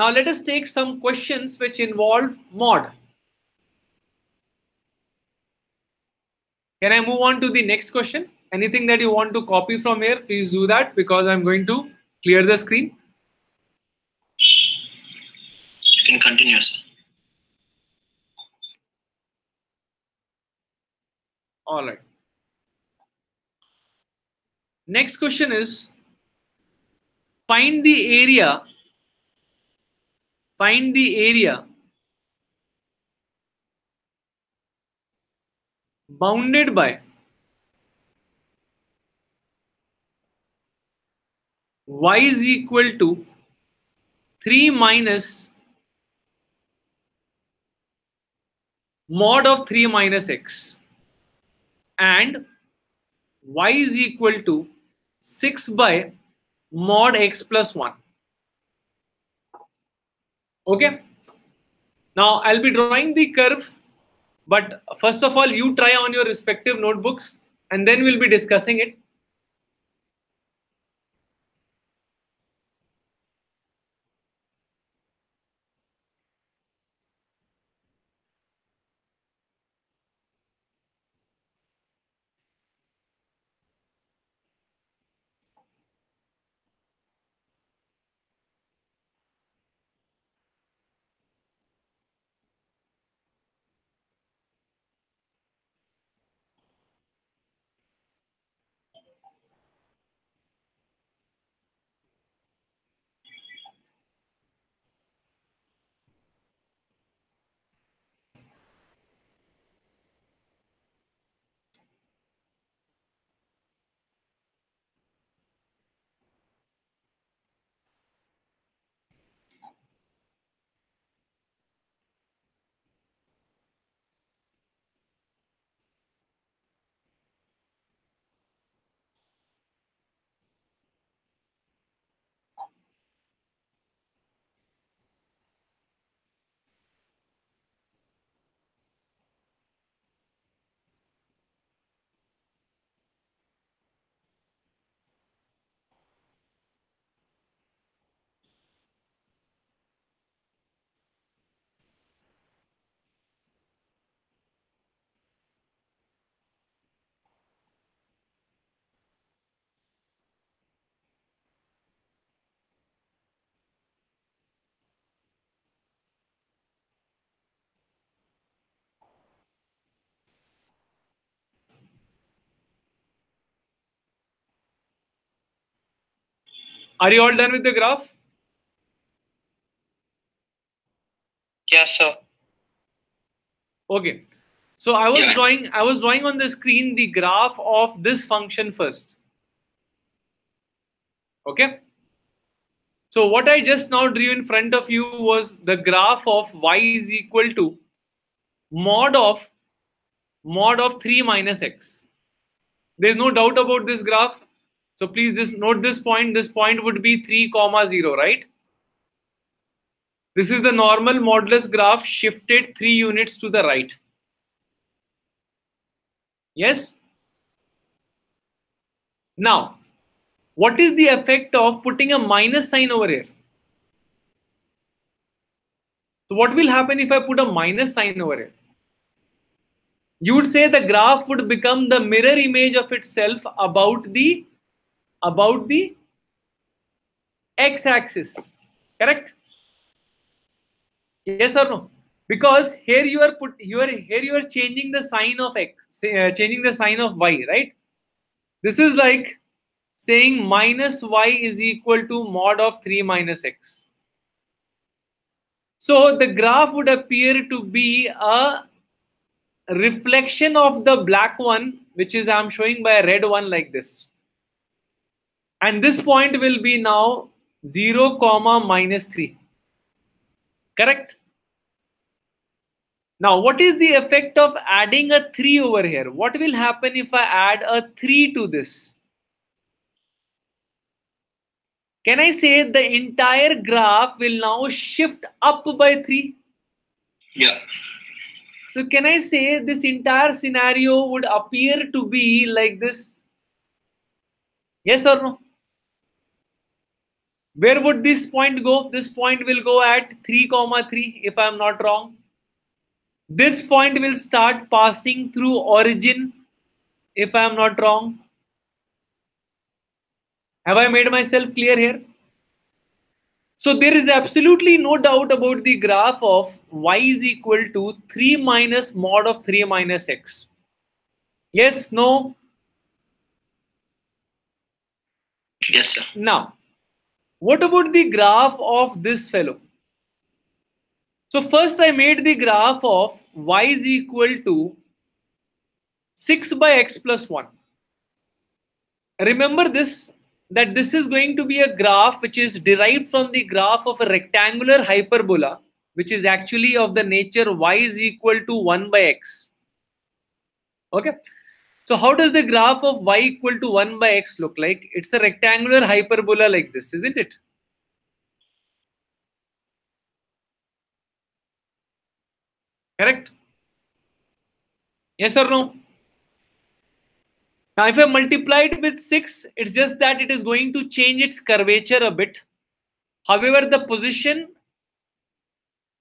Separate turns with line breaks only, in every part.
Now let us take some questions which involve mod. Can I move on to the next question? Anything that you want to copy from here, please do that because I'm going to clear the screen.
You can continue, sir.
All right. Next question is find the area find the area. Bounded by. Y is equal to 3 minus mod of 3 minus x. And y is equal to 6 by mod x plus 1. Okay. Now I'll be drawing the curve, but first of all, you try on your respective notebooks and then we'll be discussing it. Are you all done with the graph?
Yes, sir.
Okay. So I was
Yeah.
drawing I was drawing on the screen the graph of this function first. Okay. So what I just now drew in front of you was the graph of y is equal to mod of mod of 3 minus x. There's no doubt about this graph. So please just note this point. This point would be 3 comma 0, right? This is the normal modulus graph shifted 3 units to the right. Yes? Now, what is the effect of putting a minus sign over here? So what will happen if I put a minus sign over here? You would say the graph would become the mirror image of itself about the about the x-axis. Correct? Yes or no? Because here you are put you are here you are changing the sign of x, uh, changing the sign of y, right? This is like saying minus y is equal to mod of 3 minus x. So the graph would appear to be a reflection of the black one, which is I'm showing by a red one like this. And this point will be now 0 comma minus 3. Correct? Now, what is the effect of adding a 3 over here? What will happen if I add a 3 to this? Can I say the entire graph will now shift up by 3?
Yeah.
So can I say this entire scenario would appear to be like this? Yes or no? Where would this point go? This point will go at 3 comma 3 if I'm not wrong. This point will start passing through origin if I'm not wrong. Have I made myself clear here? So there is absolutely no doubt about the graph of y is equal to 3 minus mod of 3 minus x. Yes, no?
Yes, sir.
Now, what about the graph of this fellow? So first I made the graph of y is equal to 6 by x plus 1. Remember this, that this is going to be a graph which is derived from the graph of a rectangular hyperbola, which is actually of the nature y is equal to 1 by x. Okay. So how does the graph of y equal to 1 by x look like? It's a rectangular hyperbola like this, isn't it? Correct? Yes or no? Now, if I multiply it with 6, it's just that it is going to change its curvature a bit. However, the position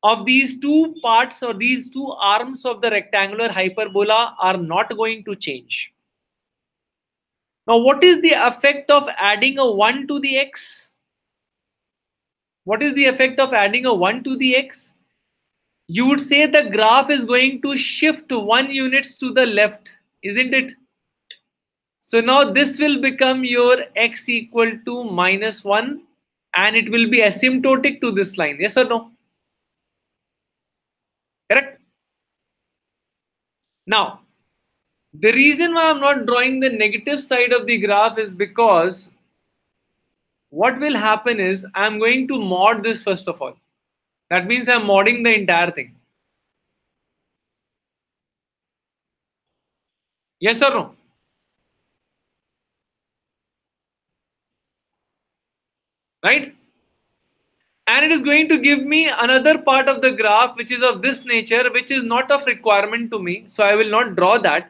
of these two parts or these two arms of the rectangular hyperbola are not going to change. Now, what is the effect of adding a 1 to the x? What is the effect of adding a 1 to the x? You would say the graph is going to shift 1 units to the left, isn't it? So now this will become your x equal to minus 1 and it will be asymptotic to this line. Yes or no? Correct? Now, the reason why I'm not drawing the negative side of the graph is because what will happen is I'm going to mod this first of all. That means I'm modding the entire thing. Yes or no? Right? And it is going to give me another part of the graph which is of this nature which is not of requirement to me. So i will not draw that.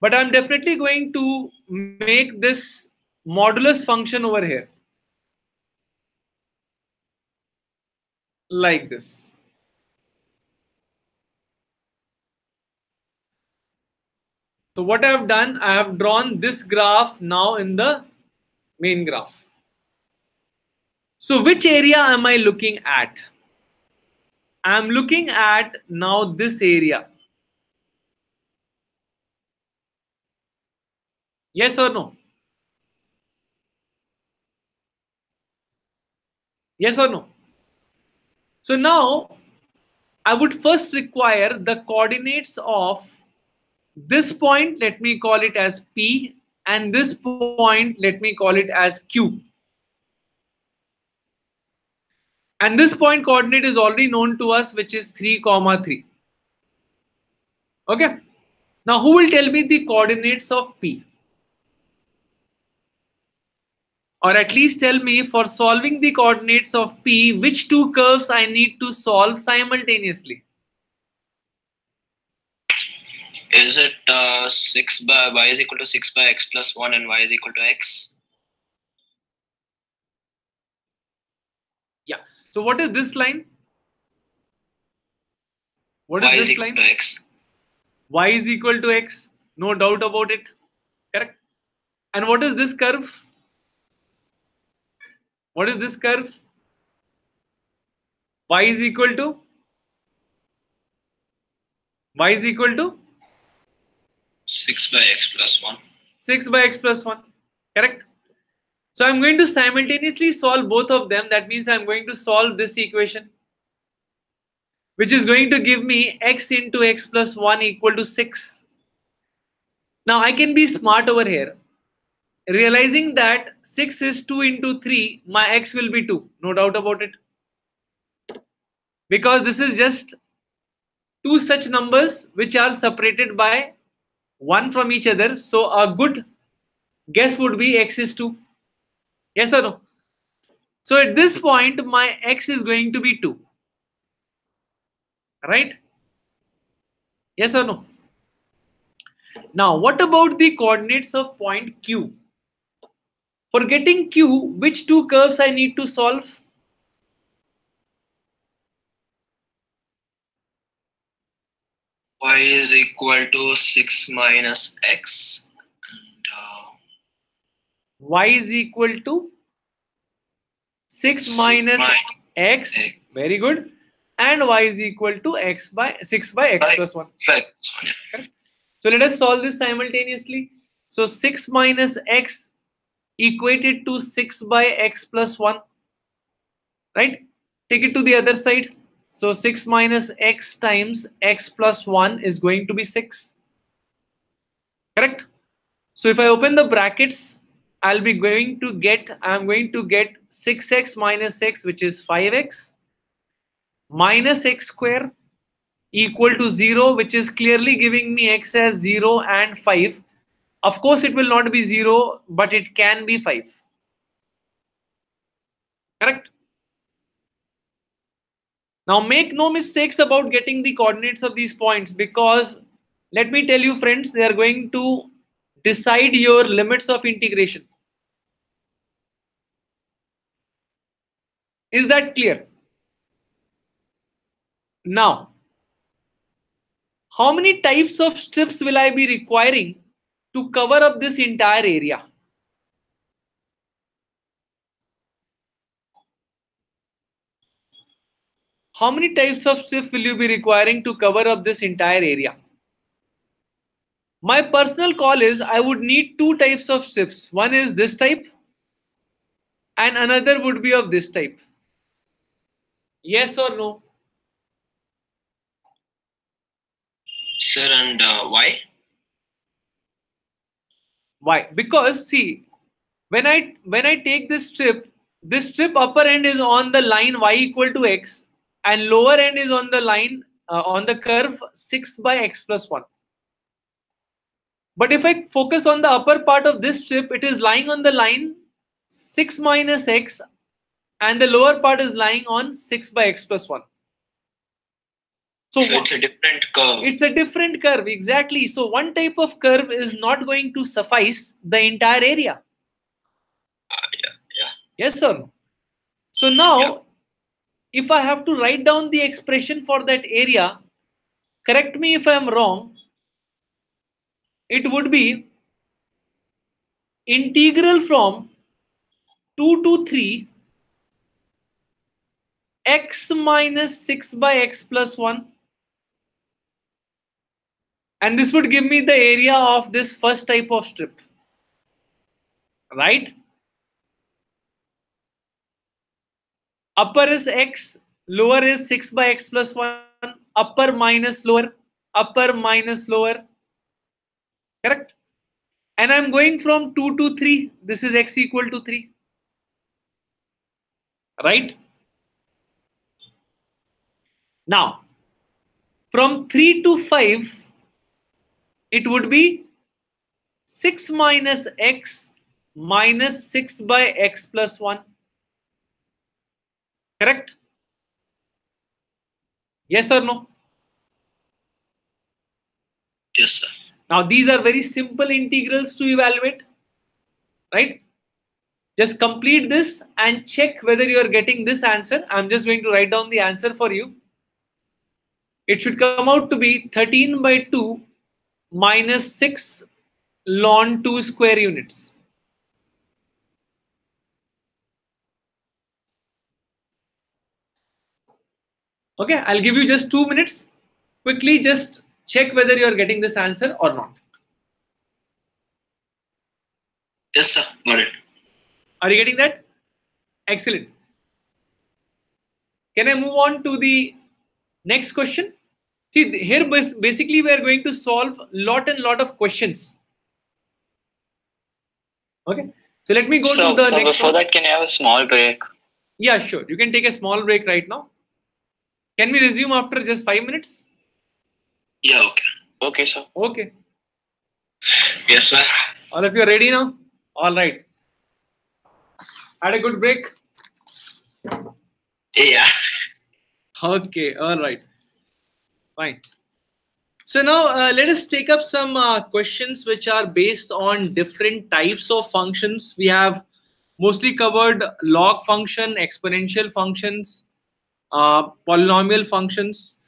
But i'm definitely going to make this modulus function over here. Like this. So what i have done i have drawn this graph now in the main graph so which area am I looking at? I'm looking at now this area. Yes or no? Yes or no? So now I would first require the coordinates of this point, let me call it as P, and this point, let me call it as Q. And this point coordinate is already known to us, which is 3 comma 3. Okay. Now, who will tell me the coordinates of P? Or at least tell me for solving the coordinates of P, which two curves I need to solve simultaneously?
Is it uh, 6 by y is equal to 6 by x plus 1 and y is equal to x?
Yeah. So what is this line? What is
y is
this
equal
line?
to x.
y is equal to x. No doubt about it. Correct? And what is this curve? What is this curve? Y is equal to? Y is equal to?
6 by x plus 1.
6 by x plus 1 correct so i'm going to simultaneously solve both of them. That means i'm going to solve this equation which is going to give me x into x plus 1 equal to 6 now i can be smart over here realizing that 6 is 2 into 3 my x will be 2 no doubt about it. Because this is just two such numbers which are separated by one from each other. So a good guess would be x is 2 yes or no? So at this point my x is going to be 2 right? Yes or no? Now what about the coordinates of point q? For getting q, which two curves I need to solve?
y is equal to 6 minus x
y is equal to 6 minus x. Very good. And y is equal to x by 6 by x plus 1.
Plus one, yeah.
So let us solve this simultaneously. So 6 minus x equated to 6 by x plus 1. Right? Take it to the other side. So 6 minus x times x plus 1 is going to be 6. Correct? So if I open the brackets, I'll be going to get, I'm going to get 6x minus x, which is 5x, minus x square equal to 0, which is clearly giving me x as 0 and 5. Of course, it will not be 0, but it can be 5. Correct? Now, make no mistakes about getting the coordinates of these points because let me tell you, friends, they are going to decide your limits of integration. Is that clear? Now, how many types of strips will I be requiring to cover up this entire area? How many types of strips will you be requiring to cover up this entire area? My personal call is I would need two types of strips. One is this type and another would be of this type. Yes or no?
Sir, and uh, y?
Why? Because see, when I when I take this strip, this strip upper end is on the line y equal to x, and lower end is on the line uh, on the curve 6 by x plus 1. But if I focus on the upper part of this strip, it is lying on the line 6 minus x, and the lower part is lying on 6 by x plus 1. So,
So it's a different curve.
it's a different curve, exactly. So one type of curve is not going to suffice the entire area.
Uh, yeah, yeah.
Yes or no? So now,
Yeah.
if I have to write down the expression for that area, correct me if I am wrong, it would be integral from 2 to 3 x minus 6 by x plus 1 and this would give me the area of this first type of strip right? Upper is x lower is 6 by x plus 1 upper minus lower upper minus lower correct? And i'm going from 2 to 3 this is x equal to 3 right now from 3 to 5 it would be 6 minus x minus 6 by x plus 1 correct? Yes or no?
Yes, sir.
now these are very simple integrals to evaluate right? Just complete this and check whether you are getting this answer. I'm just going to write down the answer for you it should come out to be 13 by 2 minus 6 ln 2 square units okay i'll give you just 2 minutes quickly just check whether you are getting this answer or not
Yes, sir. Got it.
Are you getting that? Excellent. Can I move on to the next question? See, here basically we are going to solve lot and lot of questions. Okay. So let me go
so,
to the
so
next
before
one.
that, can I have a small break?
Yeah, sure. You can take a small break right now. Can we resume after just five minutes?
Yeah, okay.
Okay, sir.
Okay.
Yes, sir.
All of you are ready now? All right. Had a good break?
Yeah.
Okay, all right. Fine. So now uh, let us take up some uh, questions which are based on different types of functions. We have mostly covered log function, exponential functions, uh, polynomial functions.